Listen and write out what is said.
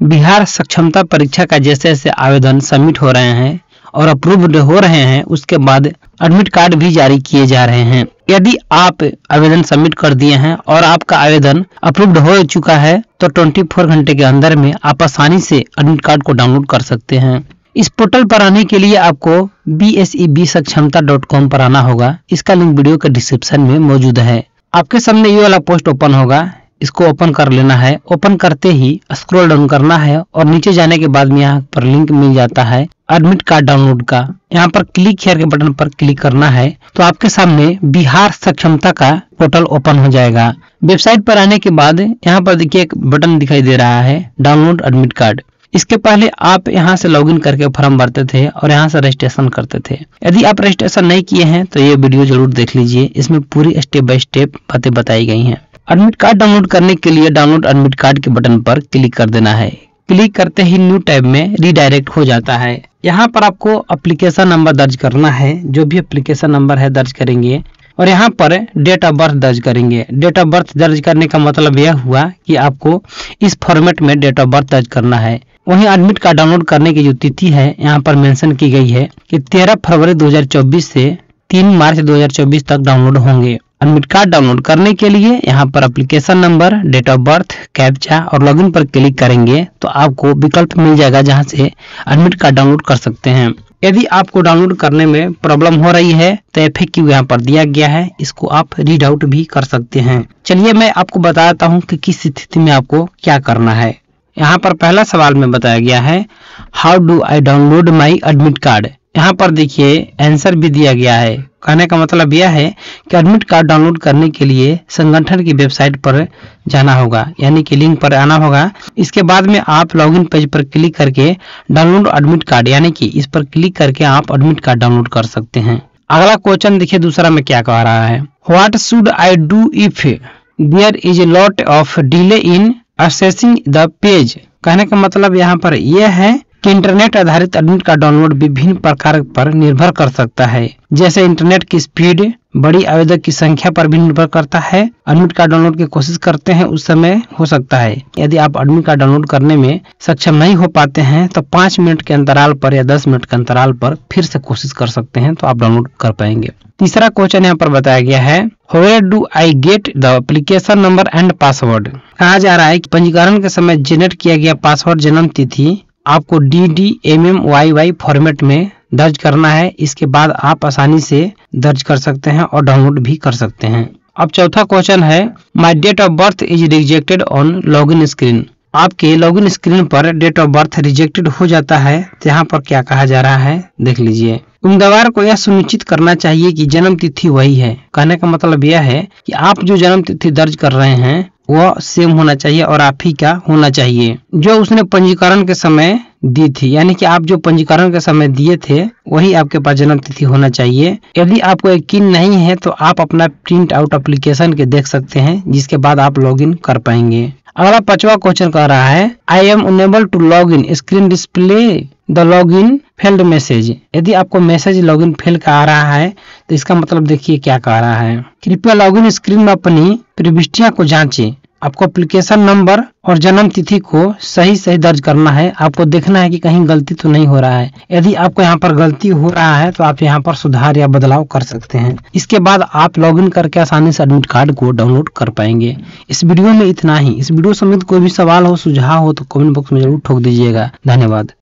बिहार सक्षमता परीक्षा का जैसे जैसे आवेदन सबमिट हो रहे हैं और अप्रूव्ड हो रहे हैं, उसके बाद एडमिट कार्ड भी जारी किए जा रहे हैं। यदि आप आवेदन सबमिट कर दिए हैं और आपका आवेदन अप्रूव्ड हो चुका है तो 24 घंटे के अंदर में आप आसानी से एडमिट कार्ड को डाउनलोड कर सकते हैं। इस पोर्टल पर आने के लिए आपको बी एस ई बी सक्षमता डॉट कॉम पर आना होगा। इसका लिंक वीडियो के डिस्क्रिप्शन में मौजूद है। आपके सामने ये वाला पोस्ट ओपन होगा। इसको ओपन कर लेना है। ओपन करते ही स्क्रॉल डाउन करना है और नीचे जाने के बाद में यहाँ पर लिंक मिल जाता है एडमिट कार्ड डाउनलोड का। यहाँ पर क्लिक हेयर के बटन पर क्लिक करना है तो आपके सामने बिहार सक्षमता का पोर्टल ओपन हो जाएगा। वेबसाइट पर आने के बाद यहाँ पर देखिए एक बटन दिखाई दे रहा है डाउनलोड एडमिट कार्ड इसके पहले आप यहाँ से लॉगिन करके फॉर्म भरते थे और यहाँ से रजिस्ट्रेशन करते थे। यदि आप रजिस्ट्रेशन नहीं किए हैं तो ये वीडियो ज़रूर देख लीजिए। इसमें पूरी स्टेप बाय स्टेप बातें बताई गई हैं। एडमिट कार्ड डाउनलोड करने के लिए डाउनलोड एडमिट कार्ड के बटन पर क्लिक कर देना है। क्लिक करते ही न्यू टैब में रीडायरेक्ट हो जाता है। यहाँ पर आपको अप्लीकेशन नंबर दर्ज करना है। जो भी अप्लीकेशन नंबर है दर्ज करेंगे। और यहाँ पर डेट ऑफ़ बर्थ दर्ज करेंगे। डेट ऑफ़ बर्थ दर्ज करने का मतलब यह हुआ कि आपको इस फॉर्मेट में डेट ऑफ़ बर्थ दर्ज करना है। वहीं एडमिट कार्ड डाउनलोड करने की जो तिथि है, यहाँ पर मेंशन की गई है कि 13 फरवरी 2024 से 3 मार्च 2024 तक डाउनलोड होंगे। एडमिट कार्ड डाउनलोड करने के लिए यहाँ पर application number date of birth captcha और लॉगिन पर क्लिक करेंगे तो आपको विकल्प मिल जाएगा जहाँ से एडमिट कार्ड डाउनलोड कर सकते हैं। यदि आपको डाउनलोड करने में प्रॉब्लम हो रही है तो एफ़ यहाँ पर दिया गया है, इसको आप रीड आउट भी कर सकते हैं। चलिए मैं आपको बताता हूँ कि किस स्थिति में आपको क्या करना है। यहाँ पर पहला सवाल में बताया गया है how do I download my admit card यहाँ पर देखिए आंसर भी दिया गया है। कहने का मतलब यह है कि एडमिट कार्ड डाउनलोड करने के लिए संगठन की वेबसाइट पर जाना होगा, यानी कि लिंक पर आना होगा। इसके बाद में आप लॉगिन पेज पर क्लिक करके डाउनलोड एडमिट कार्ड यानी कि इस पर क्लिक करके आप एडमिट कार्ड डाउनलोड कर सकते हैं। अगला क्वेश्चन देखिए दूसरा में क्या कह रहा है। What should I do if there is a lot of delay in accessing the page कहने का मतलब यहाँ पर यह है कि इंटरनेट आधारित एडमिट कार्ड डाउनलोड विभिन्न प्रकार पर निर्भर कर सकता है। जैसे इंटरनेट की स्पीड, बड़ी आवेदक की संख्या पर भी निर्भर करता है। एडमिट कार्ड डाउनलोड की कोशिश करते हैं, उस समय हो सकता है। यदि आप एडमिट कार्ड डाउनलोड करने में सक्षम नहीं हो पाते हैं तो पाँच मिनट के अंतराल पर या दस मिनट के अंतराल पर फिर से कोशिश कर सकते हैं तो आप डाउनलोड कर पाएँगे। तीसरा क्वेश्चन यहाँ पर बताया गया है where do I get the application number and password कहा जा रहा है कि पंजीकरण के समय जनरेट किया गया पासवर्ड जन्म तिथि आपको D D M M Y Y format में दर्ज करना है। इसके बाद आप आसानी से दर्ज कर सकते हैं और डाउनलोड भी कर सकते हैं। अब चौथा क्वेश्चन है my date of birth is rejected on login screen आपके लॉगिन स्क्रीन पर डेट ऑफ़ बर्थ रिजेक्टेड हो जाता है। यहाँ पर क्या कहा जा रहा है, देख लीजिए। उम्मीदवार को यह सुनिश्चित करना चाहिए कि जन्म तिथि वही है। कहने का मतलब यह है कि आप जो जन्म तिथि दर्ज कर रहे हैं वह सेम होना चाहिए और आप ही का होना चाहिए। जो उसने पंजीकरण के समय दी थी, यानी कि आप जो पंजीकरण के समय दिए थे, वही आपके पास जन्म तिथि होना चाहिए। यदि आपको यकीन नहीं है तो आप अपना प्रिंट आउट एप्लीकेशन के देख सकते हैं, जिसके बाद आप लॉगिन कर पाएँगे। अगला पांचवा क्वेश्चन कह रहा है I am unable to log in screen display the log in failed message यदि आपको मैसेज लॉगिन फेल का आ रहा है तो इसका मतलब देखिए क्या कह रहा है। कृपया लॉगिन स्क्रीन में अपनी प्रविष्टियाँ को जांचें। आपको एप्लीकेशन नंबर और जन्म तिथि को सही सही दर्ज करना है। आपको देखना है कि कहीं गलती तो नहीं हो रहा है। यदि आपको यहाँ पर गलती हो रहा है तो आप यहाँ पर सुधार या बदलाव कर सकते हैं। इसके बाद आप लॉगिन करके आसानी से एडमिट कार्ड को डाउनलोड कर पाएँगे। इस वीडियो में इतना ही। इस वीडियो समेत कोई भी सवाल हो, सुझाव हो तो कमेंट बॉक्स में ज़रूर ठोक दीजिएगा। धन्यवाद।